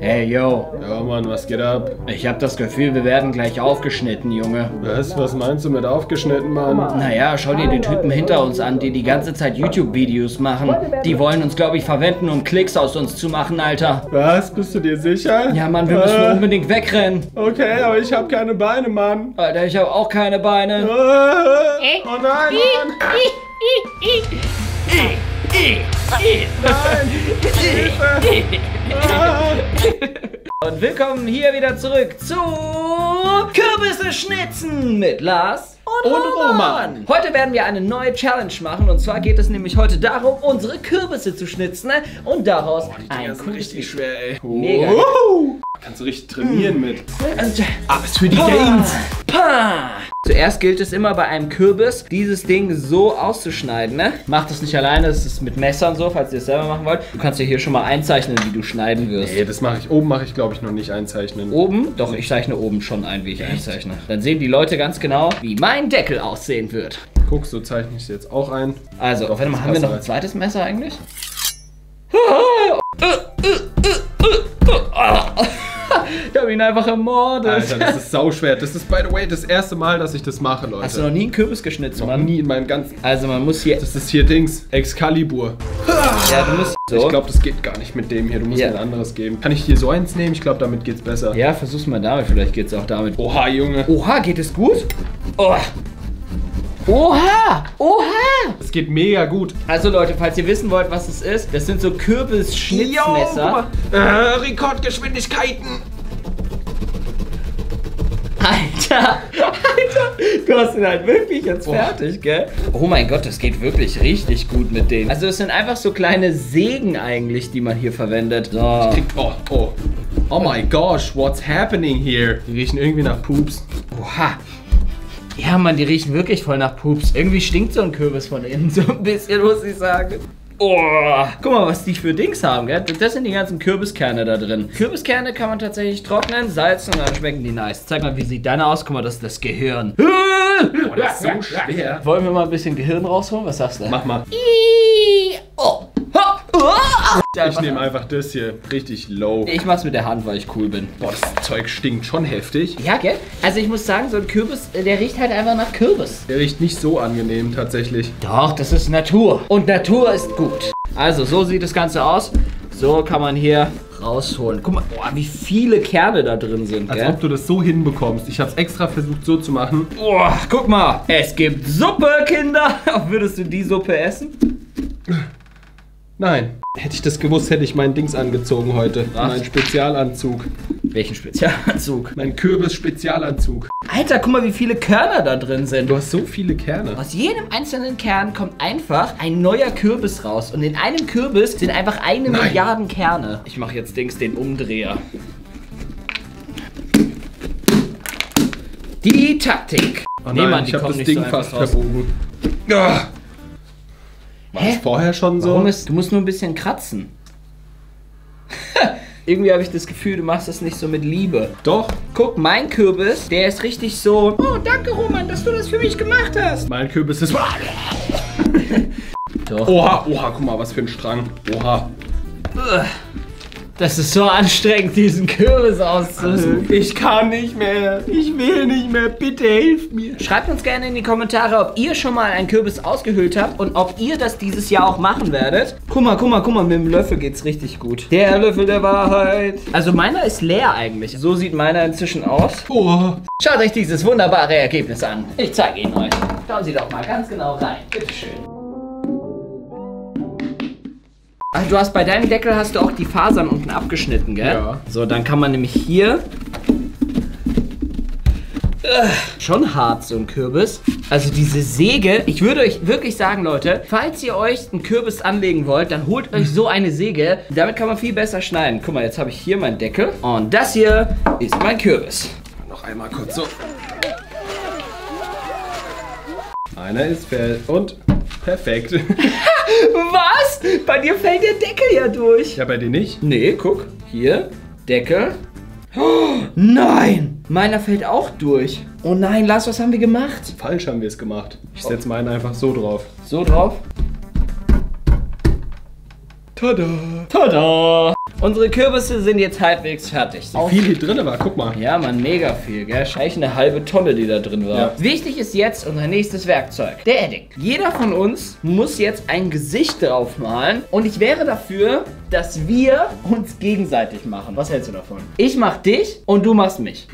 Hey, yo. Ja, Mann, was geht ab? Ich hab das Gefühl, wir werden gleich aufgeschnitten, Junge. Was? Was meinst du mit aufgeschnitten, Mann? Naja, schau dir die Typen hinter uns an, die die ganze Zeit YouTube-Videos machen. Die wollen uns, glaube ich, verwenden, um Klicks aus uns zu machen, Alter. Was? Bist du dir sicher? Ja, Mann, wir müssen Äh, unbedingt wegrennen. Okay, aber ich habe keine Beine, Mann. Alter, ich habe auch keine Äh, Beine. Oh nein, Mann. Nein. Hilfe. Ah. Und willkommen hier wieder zurück zu Kürbisse schnitzen mit Lars und, Und Roman. Roman. Heute werden wir eine neue Challenge machen und zwar geht es nämlich heute darum, unsere Kürbisse zu schnitzen und daraus ein Das ist richtig schwer, ey. Mega. Kannst du richtig trainieren mit. Und- Alles für die. Gains. Pah. Zuerst gilt es immer bei einem Kürbis, dieses Ding so auszuschneiden, ne? Macht es nicht alleine, das ist mit Messern so, falls ihr es selber machen wollt. Du kannst dir hier schon mal einzeichnen, wie du schneiden wirst. Nee, das mache ich. Oben mache ich, glaube ich, noch nicht einzeichnen. Oben, doch, ich zeichne oben schon ein, wie ich einzeichne. Dann sehen die Leute ganz genau, wie mein Deckel aussehen wird. Guck, so zeichne ich es jetzt auch ein. Also, warte mal, haben wir noch ein zweites Messer eigentlich? Ihn einfach ermordet. Alter, das ist sauschwer. Das ist, by the way, das erste Mal, dass ich das mache, Leute. Hast du noch nie einen Kürbis geschnitzt, noch Mann? nie in meinem ganzen... Also, man muss hier. Das ist hier Dings. Excalibur. Ja, du musst. So. Ich glaube, das geht gar nicht mit dem hier. Du musst Ja. mir ein anderes geben. Kann ich hier so eins nehmen? Ich glaube, damit geht's besser. Ja, versuch's mal damit, vielleicht geht's auch damit. Oha, Junge. Oha, geht es gut? Oh. Oha! Oha! Das geht mega gut. Also Leute, falls ihr wissen wollt, was es ist, das sind so Kürbis-Schnitzmesser. Äh, Rekordgeschwindigkeiten. Alter! Alter! Du hast ihn halt wirklich jetzt Boah. fertig, gell? Oh mein Gott, das geht wirklich richtig gut mit denen. Also es sind einfach so kleine Sägen eigentlich, die man hier verwendet. So. Krieg- Oh, oh. Oh my gosh, what's happening here? Die riechen irgendwie nach Pups. Oha. Ja, Mann, die riechen wirklich voll nach Pups. Irgendwie stinkt so ein Kürbis von innen so ein bisschen, muss ich sagen. Oh, guck mal, was die für Dings haben, gell? Das sind die ganzen Kürbiskerne da drin. Kürbiskerne kann man tatsächlich trocknen, salzen und dann schmecken die nice. Zeig mal, wie sieht deine aus? Guck mal, das ist das Gehirn. Oh, das ist so schwer. Wollen wir mal ein bisschen Gehirn rausholen? Was sagst du? Mach mal. Ha. Oh. Ich nehme einfach das hier richtig low. Ich mach's mit der Hand, weil ich cool bin. Boah, das Zeug stinkt schon heftig. Ja, gell? Also ich muss sagen, so ein Kürbis, äh, der riecht halt einfach nach Kürbis. Der riecht nicht so angenehm tatsächlich. Doch, das ist Natur. Und Natur ist gut. Also, so sieht das Ganze aus. So kann man hier rausholen. Guck mal, boah, wie viele Kerne da drin sind, Als gell? ob du das so hinbekommst. Ich habe es extra versucht so zu machen. Boah, guck mal. Es gibt Suppe, Kinder. Würdest du die Suppe essen? Nein. Hätte ich das gewusst, hätte ich meinen Dings angezogen heute. Was? Meinen Spezialanzug. Welchen Spezialanzug? Mein Kürbis-Spezialanzug. Alter, guck mal, wie viele Körner da drin sind. Du hast so viele Kerne. Aus jedem einzelnen Kern kommt einfach ein neuer Kürbis raus. Und in einem Kürbis sind einfach eine Nein. Milliarden Kerne. Ich mache jetzt Dings den Umdreher. Die Taktik. Oh Nee, nein, Mann, die ich habe das Ding so fast raus. verbogen. Ah. War es vorher schon so? Warum ist, du musst nur ein bisschen kratzen. Irgendwie habe ich das Gefühl, du machst das nicht so mit Liebe. Doch. Guck, mein Kürbis, der ist richtig so. Oh, danke, Roman, dass du das für mich gemacht hast. Mein Kürbis ist. Doch. Oha, oha, guck mal, was für ein Strang. Oha. Das ist so anstrengend, diesen Kürbis auszuhöhlen. Ich kann nicht mehr. Ich will nicht mehr. Bitte hilf mir. Schreibt uns gerne in die Kommentare, ob ihr schon mal einen Kürbis ausgehöhlt habt und ob ihr das dieses Jahr auch machen werdet. Guck mal, guck mal, guck mal, mit dem Löffel geht's richtig gut. Der Löffel der Wahrheit. Also meiner ist leer eigentlich. So sieht meiner inzwischen aus. Oha. Schaut euch dieses wunderbare Ergebnis an. Ich zeige ihn euch. Schauen Sie doch mal ganz genau rein. Bitteschön. Du hast bei deinem Deckel hast du auch die Fasern unten abgeschnitten, gell? Ja. So, dann kann man nämlich hier Ugh, schon hart so ein Kürbis. Also diese Säge, ich würde euch wirklich sagen, Leute, falls ihr euch einen Kürbis anlegen wollt, dann holt euch so eine Säge. Damit kann man viel besser schneiden. Guck mal, jetzt habe ich hier meinen Deckel und das hier ist mein Kürbis. Noch einmal kurz so. Einer ist fertig. Und perfekt. Was? Bei dir fällt der Deckel ja durch. ja, bei dir nicht? Nee, guck. Hier, Deckel. Oh, nein! Meiner fällt auch durch. Oh nein, Lars, was haben wir gemacht? Falsch haben wir es gemacht. Ich setze meinen einfach so drauf. So drauf. Tada. Tada! Unsere Kürbisse sind jetzt halbwegs fertig. Wie viel hier drin war, guck mal. Ja, man, mega viel, gell? Eigentlich eine halbe Tonne, die da drin war. Ja. Wichtig ist jetzt unser nächstes Werkzeug, der Edding. Jeder von uns muss jetzt ein Gesicht draufmalen und ich wäre dafür, dass wir uns gegenseitig machen. Was hältst du davon? Ich mach dich und du machst mich.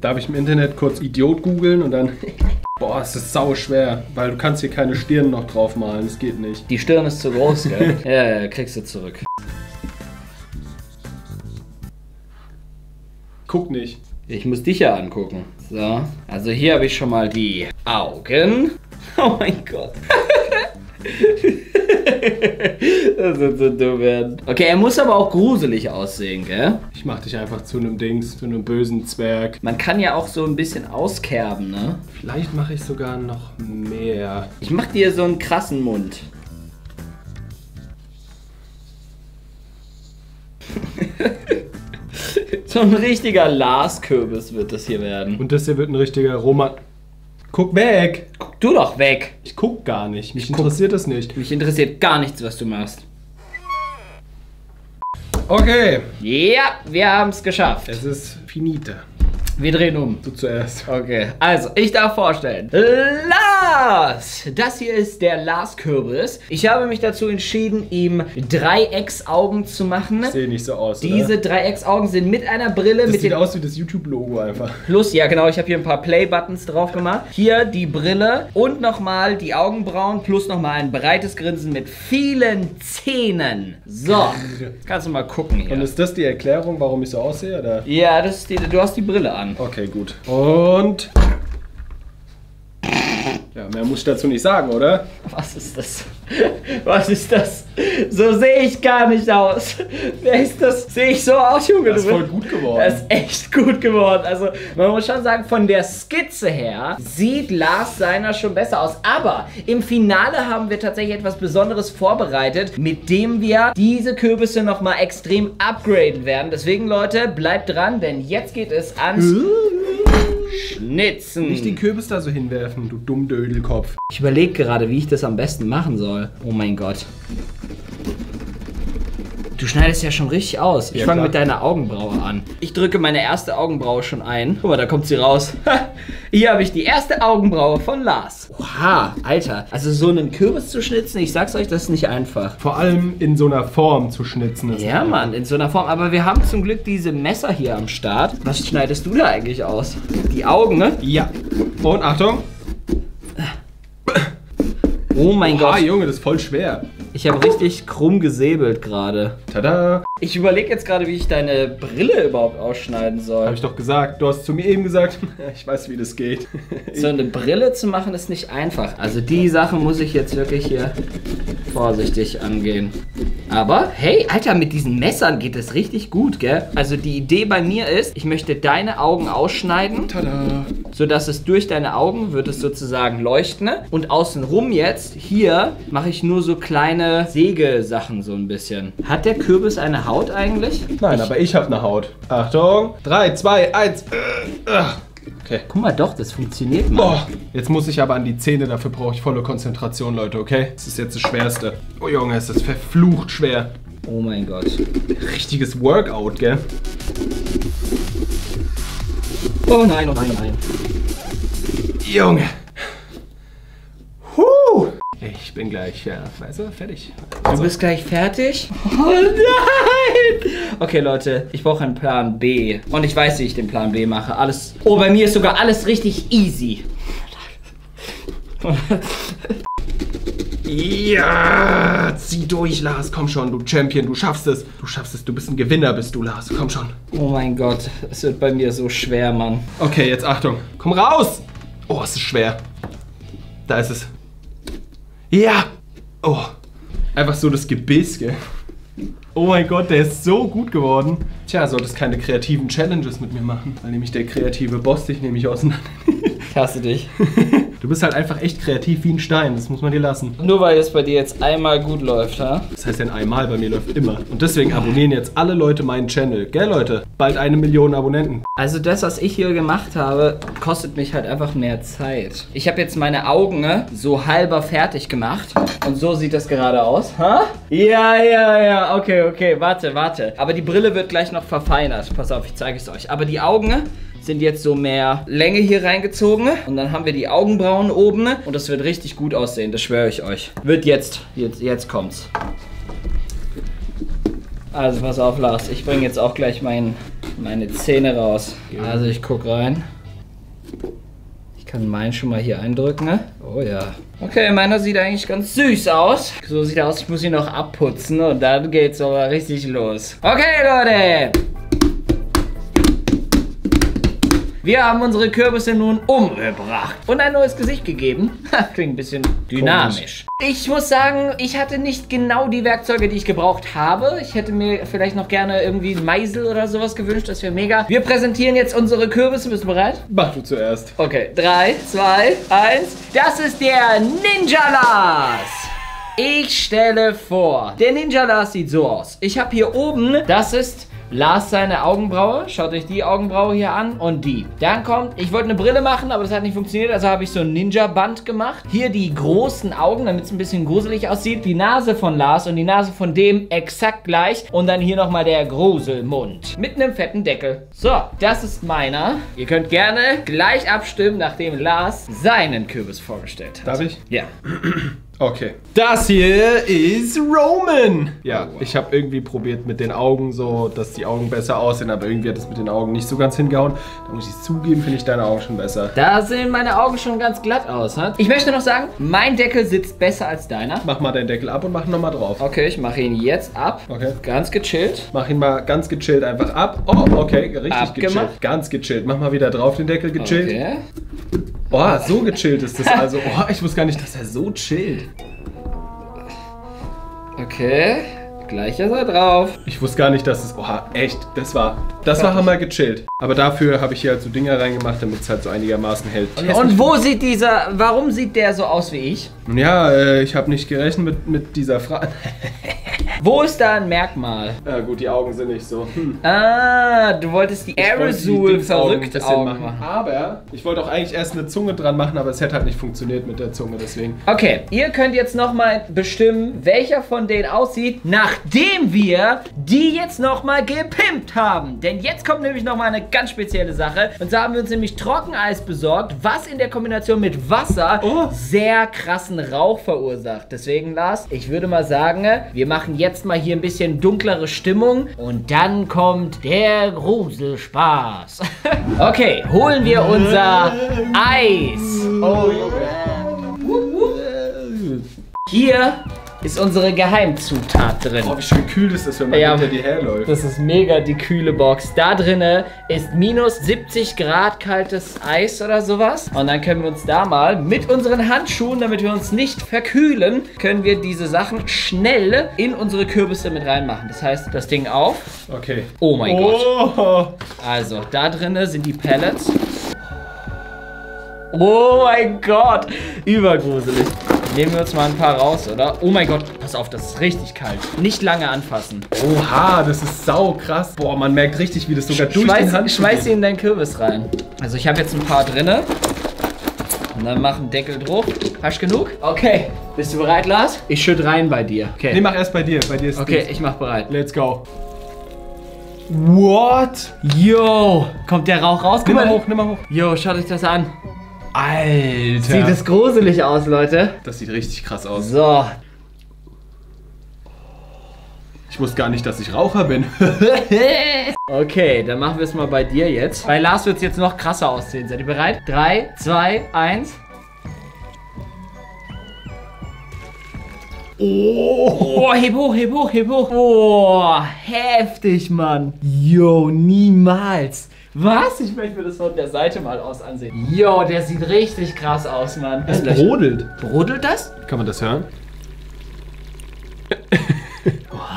Darf ich im Internet kurz Idiot googeln und dann. Boah, es ist sau schwer, weil du kannst hier keine Stirn noch drauf malen. Das geht nicht. Die Stirn ist zu groß, gell? ja, ja, kriegst du zurück. Guck nicht. Ich muss dich ja angucken. So, also hier habe ich schon mal die Augen. Oh mein Gott. das wird so dumm werden. Okay, er muss aber auch gruselig aussehen, gell? Ich mach dich einfach zu einem Dings, zu einem bösen Zwerg. Man kann ja auch so ein bisschen auskerben, ne? Vielleicht mache ich sogar noch mehr. Ich mach dir so einen krassen Mund. So ein richtiger Lars-Kürbis wird das hier werden. Und das hier wird ein richtiger Roman. Guck weg! Guck du doch weg. Ich guck gar nicht. Mich interessiert das nicht. Mich interessiert gar nichts, was du machst. Okay. Ja, wir haben es geschafft. Es ist finite. Wir drehen um. Du zuerst. Okay, also ich darf vorstellen. Lars! Das hier ist der Lars-Kürbis. Ich habe mich dazu entschieden, ihm Dreiecksaugen zu machen. Sehe nicht so aus. Diese oder? Dreiecksaugen sind mit einer Brille, Das mit sieht aus wie das YouTube-Logo einfach. Plus, ja genau, ich habe hier ein paar Play-Buttons drauf gemacht. Hier die Brille und nochmal die Augenbrauen plus nochmal ein breites Grinsen mit vielen Zähnen. So, kannst du mal gucken Und hier. ist das die Erklärung, warum ich so aussehe? Oder? Ja, das ist die, du hast die Brille an. Okay, gut. Und. Ja, mehr muss ich dazu nicht sagen, oder? Was ist das? Was ist das? So sehe ich gar nicht aus. Wer ist das? Sehe ich so aus, Junge? Das ist voll gut geworden. Das ist echt gut geworden. Also, man muss schon sagen, von der Skizze her sieht Lars seiner schon besser aus. Aber im Finale haben wir tatsächlich etwas Besonderes vorbereitet, mit dem wir diese Kürbisse nochmal extrem upgraden werden. Deswegen, Leute, bleibt dran, denn jetzt geht es ans Schnitzen. Nicht den Kürbis da so hinwerfen, du Dummdödelkopf. Ich überlege gerade, wie ich das am besten machen soll. Oh mein Gott. Du schneidest ja schon richtig aus. Ich Ja, fange mit deiner Augenbraue an. Ich drücke meine erste Augenbraue schon ein. Guck mal, da kommt sie raus. Hier habe ich die erste Augenbraue von Lars. Oha, Alter. Also so einen Kürbis zu schnitzen, ich sag's euch, das ist nicht einfach. Vor allem in so einer Form zu schnitzen. ist Ja, Mann, in so einer Form. Aber wir haben zum Glück diese Messer hier am Start. Was schneidest du da eigentlich aus? Die Augen, ne? Ja. Und Achtung. Oh mein Ah, Gott. Junge, das ist voll schwer. Ich habe richtig krumm gesäbelt gerade. Tada. Ich überlege jetzt gerade, wie ich deine Brille überhaupt ausschneiden Hab soll. ich doch gesagt. Du hast zu mir eben gesagt, ich weiß, wie das geht. So eine Brille zu machen ist nicht einfach. Also die Sache muss ich jetzt wirklich hier vorsichtig angehen. Aber hey, Alter, mit diesen Messern geht es richtig gut, gell? Also die Idee bei mir ist, ich möchte deine Augen ausschneiden, Tada. sodass es durch deine Augen wird es sozusagen leuchten. Und außenrum jetzt, hier, mache ich nur so kleine Sägesachen so ein bisschen. Hat der Kürbis eine Haut eigentlich? Nein, aber ich habe eine Haut. Achtung. 3, 2, 1. Okay. Guck mal doch, das funktioniert mal. Boah, jetzt muss ich aber an die Zähne, dafür brauche ich volle Konzentration, Leute, okay? Das ist jetzt das Schwerste. Oh Junge, es ist verflucht schwer. Oh mein Gott. Richtiges Workout, gell? Oh nein, oh nein, oh nein. Junge. Ich bin gleich, ja, weißt du, fertig. Du bist gleich fertig? Oh nein! Okay, Leute, ich brauche einen Plan B. Und ich weiß, wie ich den Plan B mache. Alles. Oh, bei mir ist sogar alles richtig easy. Ja, zieh durch, Lars, komm schon, du Champion, du schaffst es. Du schaffst es, du bist ein Gewinner, bist du, Lars, komm schon. Oh mein Gott, es wird bei mir so schwer, Mann. Okay, jetzt Achtung, komm raus. Oh, es ist schwer. Da ist es. Ja. Oh, einfach so das Gebiss, gell? Oh mein Gott, der ist so gut geworden. Tja, solltest keine kreativen Challenges mit mir machen, weil nämlich der kreative Boss dich nämlich auseinander. Ich hasse dich. Du bist halt einfach echt kreativ wie ein Stein, das muss man dir lassen. Nur weil es bei dir jetzt einmal gut läuft, ha? Das heißt ja einmal, bei mir läuft immer. Und deswegen abonnieren jetzt alle Leute meinen Channel. Gell, Leute? Bald eine Million Abonnenten. Also das, was ich hier gemacht habe, kostet mich halt einfach mehr Zeit. Ich habe jetzt meine Augen ne, so halber fertig gemacht. Und so sieht das gerade aus. Ha? Ja, ja, ja. Okay, okay. Warte, warte. Aber die Brille wird gleich noch verfeinert. Pass auf, ich zeige es euch. Aber die Augen ne, sind jetzt so mehr Länge hier reingezogen. Und dann haben wir die Augenbrauen oben. Und das wird richtig gut aussehen, das schwöre ich euch. Wird jetzt, jetzt, jetzt kommt's. Also pass auf, Lars. Ich bringe jetzt auch gleich mein, meine Zähne raus. Also ich guck rein. Ich kann meinen schon mal hier eindrücken. Ne? Oh ja. Okay, meiner sieht eigentlich ganz süß aus. So sieht er aus. Ich muss ihn noch abputzen und dann geht's aber richtig los. Okay, Leute. Wir haben unsere Kürbisse nun umgebracht und ein neues Gesicht gegeben. Klingt ein bisschen dynamisch. Ich muss sagen, ich hatte nicht genau die Werkzeuge, die ich gebraucht habe. Ich hätte mir vielleicht noch gerne irgendwie einen Meisel oder sowas gewünscht. Das wäre mega. Wir präsentieren jetzt unsere Kürbisse. Bist du bereit? Mach du zuerst. Okay, 3, 2, 1. Das ist der Ninja Lars. Ich stelle vor, der Ninja Lars sieht so aus. Ich habe hier oben, das ist Lars seine Augenbraue. Schaut euch die Augenbraue hier an und die. Dann kommt, ich wollte eine Brille machen, aber das hat nicht funktioniert, also habe ich so ein Ninja-Band gemacht. Hier die großen Augen, damit es ein bisschen gruselig aussieht. Die Nase von Lars und die Nase von dem exakt gleich. Und dann hier nochmal der Gruselmund. Mit einem fetten Deckel. So, das ist meiner. Ihr könnt gerne gleich abstimmen, nachdem Lars seinen Kürbis vorgestellt hat. Darf ich? Ja. Okay. Das hier ist Roman. Ja, ich habe irgendwie probiert mit den Augen so, dass die Augen besser aussehen, aber irgendwie hat es mit den Augen nicht so ganz hingehauen. Da muss ich zugeben, finde ich deine Augen schon besser. Da sehen meine Augen schon ganz glatt aus. Ne? Ich möchte noch sagen, mein Deckel sitzt besser als deiner. Mach mal deinen Deckel ab und mach ihn nochmal drauf. Okay, ich mache ihn jetzt ab. Okay. Ganz gechillt. Mach ihn mal ganz gechillt einfach ab. Oh, okay, richtig Abgemacht. gechillt. Ganz gechillt. Mach mal wieder drauf den Deckel gechillt. Okay. Oh, so gechillt ist das also. Oh, ich wusste gar nicht, dass er so chillt. Okay. Gleich ist er drauf. Ich wusste gar nicht, dass es. Oha, echt, das war. Das war hammer gechillt. Aber dafür habe ich hier halt so Dinger reingemacht, damit es halt so einigermaßen hält. Und wo sieht dieser, warum sieht der so aus wie ich? Ja, äh, ich habe nicht gerechnet mit, mit dieser Frage. Wo ist da ein Merkmal? ja, gut, die Augen sind nicht so. Hm. Ah, du wolltest die Aerosol verrückt bisschen Augen machen. machen. Aber ich wollte auch eigentlich erst eine Zunge dran machen, aber es hätte halt nicht funktioniert mit der Zunge, deswegen. Okay, ihr könnt jetzt nochmal bestimmen, welcher von denen aussieht, nachdem wir die jetzt nochmal gepimpt haben. Denn jetzt kommt nämlich nochmal eine ganz spezielle Sache. Und zwar haben wir uns nämlich Trockeneis besorgt, was in der Kombination mit Wasser Oh. sehr krassen Rauch verursacht. Deswegen, Lars, ich würde mal sagen, wir machen jetzt mal hier ein bisschen dunklere Stimmung und dann kommt der Gruselspaß. okay, holen wir unser Eis. Oh, Hier ist unsere Geheimzutat drin. Oh, wie schön kühl ist das, wenn man Ja. hinter dir herläuft. Das ist mega die kühle Box. Da drinne ist minus 70 Grad kaltes Eis oder sowas. Und dann können wir uns da mal mit unseren Handschuhen, damit wir uns nicht verkühlen, können wir diese Sachen schnell in unsere Kürbisse mit reinmachen. Das heißt, das Ding auf. Okay. Oh mein Gott. Oh. Also, da drinne sind die Pellets. Oh mein Gott. Übergruselig. Nehmen wir uns mal ein paar raus, oder? Oh mein Gott, pass auf, das ist richtig kalt. Nicht lange anfassen. Oha, das ist sau krass. Boah, man merkt richtig, wie das sogar durch den Schmeiß, Handschuh schmeiß sie in deinen Kürbis rein. Also ich habe jetzt ein paar drinne. Und dann mach einen Deckel drauf. Hast du genug? Okay. Bist du bereit, Lars? Ich schütt rein bei dir. Okay. Nee, mach erst bei dir. Bei dir ist okay, Dings. ich mach bereit. Let's go. What? Yo, kommt der Rauch raus? Nimm mal hoch, nimm mal hoch. Yo, schaut euch das an. Alter. Sieht es gruselig aus, Leute. das sieht richtig krass aus. So. Ich wusste gar nicht, dass ich Raucher bin. Okay, dann machen wir es mal bei dir jetzt. Bei Lars wird es jetzt noch krasser aussehen. Seid ihr bereit? 3, 2, 1. Oh, heb hoch, heb hoch, heb hoch. Oh, heftig, Mann. Yo, niemals. Was? Ich möchte mir das von der Seite mal aus ansehen. Yo, der sieht richtig krass aus, Mann. Es brodelt. Brodelt das? Kann man das hören?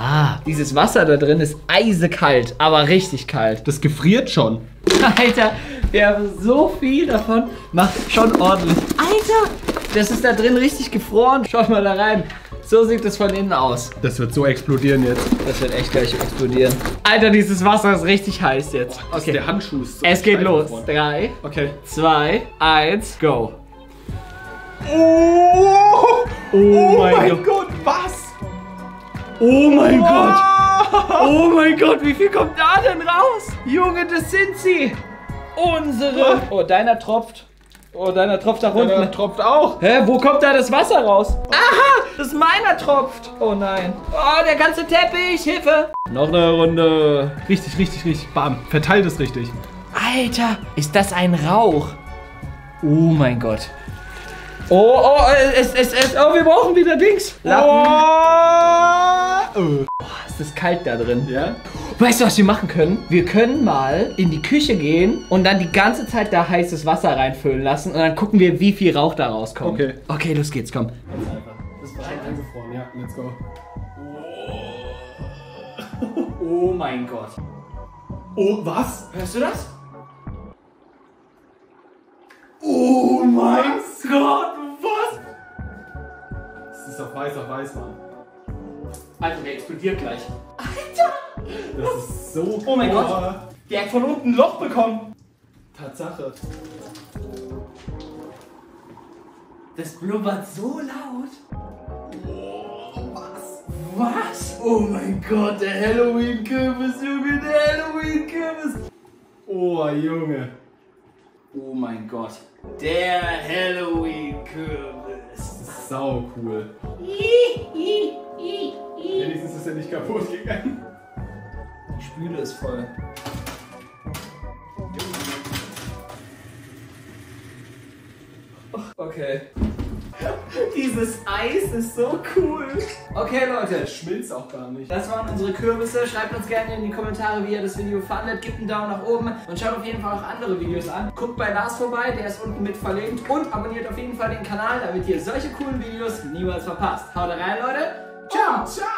Ah, dieses Wasser da drin ist eisekalt, aber richtig kalt. Das gefriert schon. Alter, Wir haben so viel davon. Macht schon ordentlich. Alter, das ist da drin richtig gefroren. Schaut mal da rein. So sieht es von innen aus. Das wird so explodieren jetzt. Das wird echt gleich explodieren. Alter, dieses Wasser ist richtig heiß jetzt. Okay. Der Handschuh so Es geht los. geworden. Drei, Okay. zwei, eins, go. Oh, Oh mein Gott. Gott. was? Oh mein Gott. Ah. Oh mein Gott, wie viel kommt da denn raus? Junge, das sind sie. Unsere. Oh, deiner tropft. Oh, deiner tropft nach unten. Der tropft auch. Hä, wo kommt da das Wasser raus? Aha, das meiner tropft. Oh nein. Oh, der ganze Teppich, Hilfe. Noch eine Runde. Richtig, richtig, richtig. Bam. Verteilt es richtig. Alter, ist das ein Rauch? Oh mein Gott. Oh, oh, es, es, es, oh, wir brauchen wieder Dings. Lappen. Oh. Ist das kalt da drin? Ja? Weißt du, was wir machen können? Wir können mal in die Küche gehen und dann die ganze Zeit da heißes Wasser reinfüllen lassen und dann gucken wir, wie viel Rauch da rauskommt. Okay. Okay, los geht's, komm. Das ist schon eingefroren. Ja, let's go. Oh mein Gott. Oh, was? Hörst du das? Oh mein Gott, was? Das ist auf weiß auf weiß, Mann. Alter, der explodiert gleich. Das ist so Oh mein Gott. Oh, Der hat von unten ein Loch bekommen. Tatsache. Das blubbert so laut. was? Was? Oh mein Gott, der Halloween-Kürbis, Junge, der Halloween-Kürbis. Oh, Junge. Oh mein Gott. Der Halloween-Kürbis. Sau cool. Wenigstens ist er nicht kaputt gegangen. Die Spüle ist voll. Okay. Dieses Eis ist so cool. Okay, Leute. Schmilzt auch gar nicht. Das waren unsere Kürbisse. Schreibt uns gerne in die Kommentare, wie ihr das Video fandet. Gebt einen Daumen nach oben und schaut auf jeden Fall auch andere Videos an. Guckt bei Lars vorbei, der ist unten mit verlinkt. Und abonniert auf jeden Fall den Kanal, damit ihr solche coolen Videos niemals verpasst. Haut rein, Leute. Ciao. Ciao.